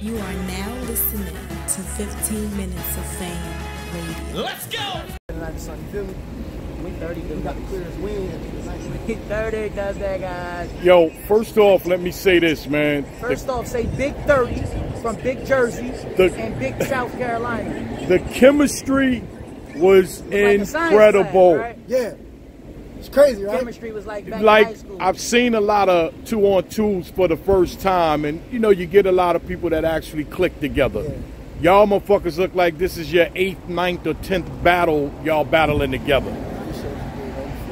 You are now listening to 15 Minutes of Fame Radio. Let's go! Tonight the sun, you feel me? We 30 got the clearest wind at the end of the night. We 30 does that, guys. Yo, first off, let me say this, man. First off, say Big 30 from Big Jersey The- and Big South Carolina. The, the chemistry was Like a incredible. class, right? Yeah. It's crazy, right? Chemistry was like back in high Like school. I've seen a lot of two on twos for the first time, and you know you get a lot of people that actually click together. Yeah. Y'all motherfuckers look like this is your eighth, ninth, or tenth battle y'all battling together.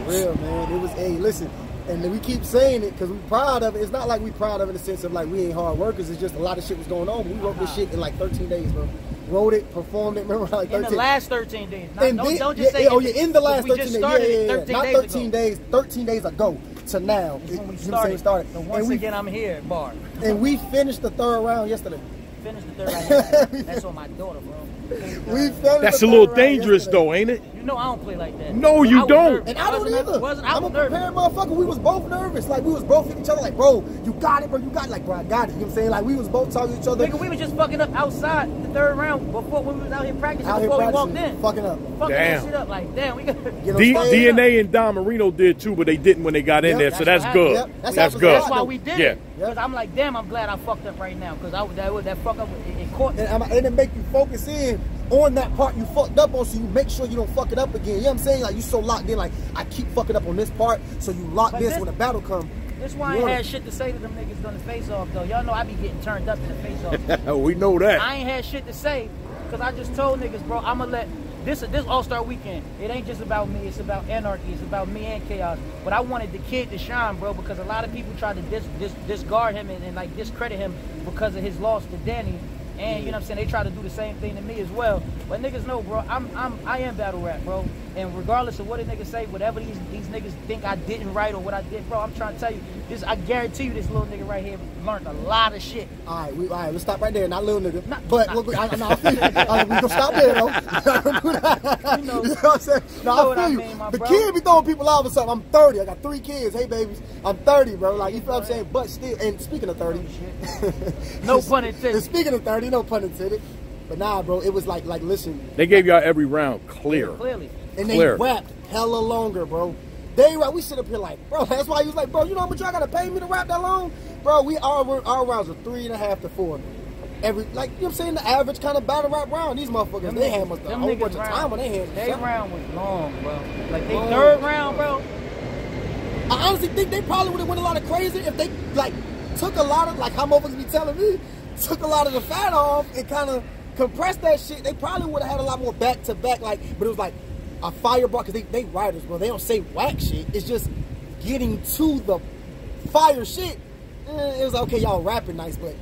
For real, man. It was, hey, listen, and we keep saying it because we're proud of it. It's not like we're proud of it in the sense of like we ain't hard workers. It's just a lot of shit was going on. We wrote this uh-huh. shit in like 13 days, bro. Wrote it, performed it. Remember, like 13. in the last 13 days. Not, And don't, then- don't just yeah, say yeah, oh yeah, in the last 13 just days. Yeah, started yeah, it yeah. 13 Not days 13 ago. days, 13 days ago to now. That's when we You know what I'm started. started. So once and we, again, I'm here, bar. and we finished the third round yesterday. Finished the third round. That's on my daughter, bro. We finished That's the a little round dangerous, yesterday. though, ain't it? You know I don't play like that. No, you I don't. And I don't wasn't- either. Wasn't, I I'm a was nervous. prepared motherfucker. We was both nervous. Like we was both at each other. Like, bro, you got it, bro. You got it. Like, bro, I got it. You know what I'm saying? Like we was both talking to each other. Nigga, we was just fucking up outside the third round before when we was out here practicing out here before we walked in. fucking up. Fucking Damn. shit up like, damn, we got. D- stage. DNA and Don Marino did too, but they didn't when they got in Yep, there, so that's that's good. Yep, that's That's good. That's why we did Yeah. it. Because I'm like, damn, I'm glad I fucked up right now. Because I that that fuck up it, it caught me. And, and it make you focus in on that part you fucked up on, so you make sure you don't fuck it up again. You know what I'm saying? Like you so locked in. Like I keep fucking up on this part, so you lock this, this- when the battle come. That's why I ain't had shit to say to them niggas during the face off though. Y'all know I be getting turned up in the face off. we know that. I ain't had shit to say because I just told niggas, bro, I'ma let this this All Star Weekend. It ain't just about me. It's about anarchy. It's about me and chaos. But I wanted the kid to shine, bro, because a lot of people tried to dis, dis, discard him and, and like discredit him because of his loss to Danny. And you know what I'm saying? They try to do the same thing to me as well. But niggas know, bro, I'm I'm I am battle rap, bro. And regardless of what a nigga say, whatever these these niggas think I didn't write or what I did, bro, I'm trying to tell you, this I guarantee you this little nigga right here learned a lot of shit. All right, we, all right, let's stop right there. Not little nigga, Not- but not- look, I, I, I feel you. All right, we gonna stop there though. Not gonna do that. You know- you know what I'm saying? you No, I what I feel mean, you. The bro. kid be throwing people off or something. I'm 30. I got three kids. Hey, babies. I'm 30, bro. Like you feel what I'm saying? But still, and speaking of 30, No pun intended. And speaking of 30, no pun intended. But nah, bro, it was like, like, listen, They gave y'all every round clear. Clearly. and they Clear. rapped hella longer, bro. They rap. We sit up here like, bro. That's why he was like, bro. You know how much y'all gotta pay me to rap that long, bro? We all our our rounds are three and a half to four. Every like you know what I'm saying, the average kind of battle rap round. These motherfuckers, they had must a whole niggas bunch of round- time on their hands. They round was long, bro. Like they Long. third round, bro. I honestly think they probably would have went a lot of crazy if they like took a lot of like how motherfuckers be telling me, took a lot of the fat off and kind of compressed that shit. They probably would have had a lot more back to back, like, but it was like a fireball because they they writers, bro. They don't say whack shit. It's just getting to the fire shit. Eh, it was like, okay, y'all rapping nice, but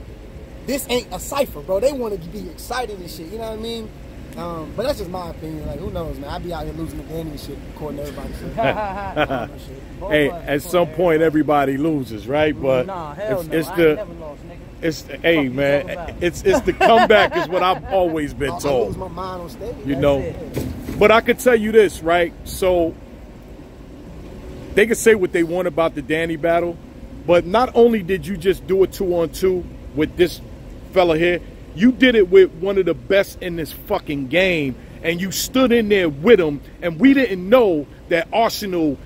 this ain't a cipher, bro. They want to be excited and shit. You know what I mean? Um, but that's just my opinion. Like, who knows, man? I be out here losing the game and shit, recording everybody's shit. Hey, at some point everybody loses, right? But nah, it's, no. it's I the ain't never lost, nigga. it's hey man, it's it's the comeback is what I've always been I, I lose told. my mind on stage. You know, but I could tell you this, right? So they could say what they want about the Danny battle, but not only did you just do a two on two with this fella here, you did it with one of the best in this fucking game, and you stood in there with him, and we didn't know that Arsonal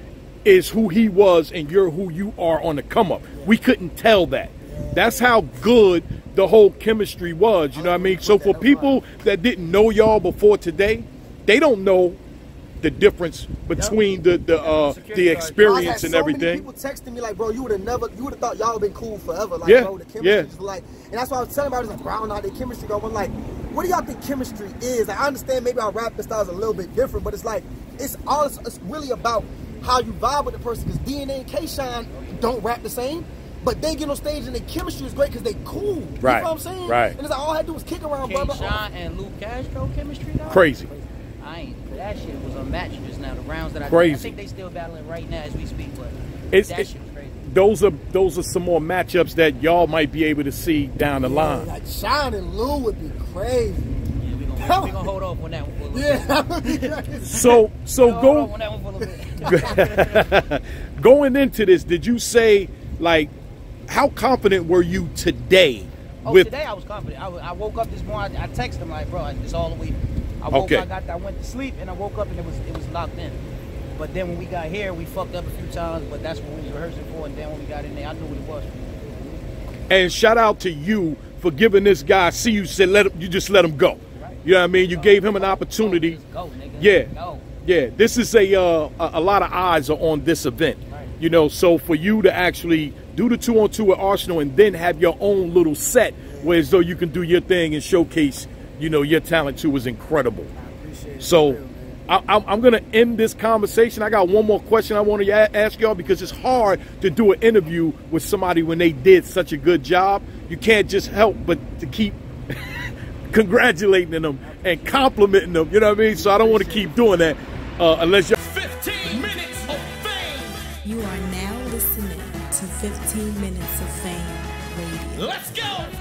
is who he was and you're who you are on the come up. We couldn't tell that. That's how good the whole chemistry was. You know what I mean? So for people that didn't know y'all before today, they don't know the difference between the the uh, the I had experience so and many everything. people texting me like, bro, you would have never, you would have thought y'all been cool forever. Like, Yeah, bro, the chemistry yeah. just like, and that's why I was telling everybody, like, bro, I don't know how the chemistry go. I'm like, what do y'all think chemistry is? Like, I understand maybe our rapping style is a little bit different, but it's like, it's all, it's, it's really about how you vibe with the person. Because DNA and K-Shine don't rap the same. But they get on stage and their chemistry is great because they cool. You Right, know what I'm saying? right. And it's like all I had to do was kick around, King brother. Sean and Luke Castro chemistry, dog. Crazy. I ain't. That shit was unmatched just now. The rounds that I Crazy. I think they still battling right now as we speak, but It's, that it- shit was crazy. those are those are some more matchups that y'all might be able to see down the line. Like, Shine and Lou would be crazy. Yeah, we gonna, we gonna hold off on that one for a little Yeah, bit. that would be crazy. So so hold go on that one for a little bit. going into this, did you say like how confident were you today Oh, with today I was confident. I, I woke up this morning. I, I texted him like, bro, it's all the way. I woke Okay. up, I got, I went to sleep, and I woke up and it was it was locked in. But then when we got here, we fucked up a few times. But that's what we was rehearsing for. And then when we got in there, I knew what it was. And shout out to you for giving this guy. See, you said let him, you just let him go. You know what I mean? You gave him an opportunity. Go. Yeah, Go. yeah. This is a, uh, a a lot of eyes are on this event. Right. You know, so for you to actually do the two on two at Arsonal and then have your own little set, where as though you can do your thing and showcase, you know, your talent too, is incredible. Appreciate it. So Real, man. I, I'm, I'm going to end this conversation. I got one more question I want to ask y'all because it's hard to do an interview with somebody when they did such a good job. You can't just help but to keep congratulating them and complimenting them. You know what I mean? So I don't want to keep doing that uh, unless y'all. 15 minutes of fame. You are now listening to 15 Minutes of Fame Radio. Let's go.